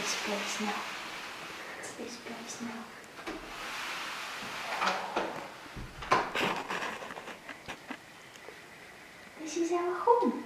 This place now? It's this place now? This is our home.